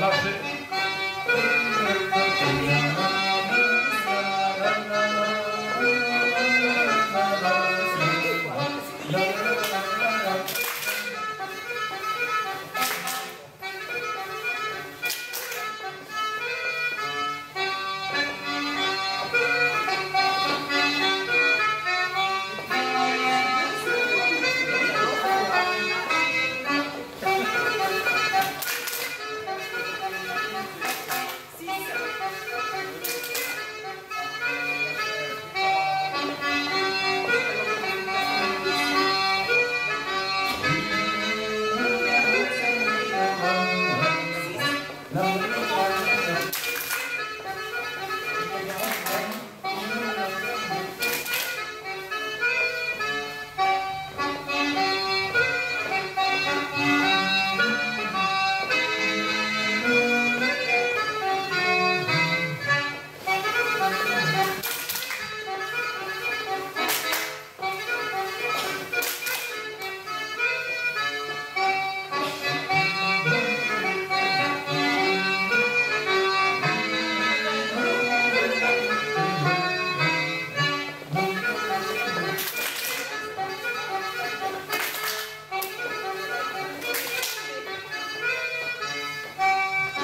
nasze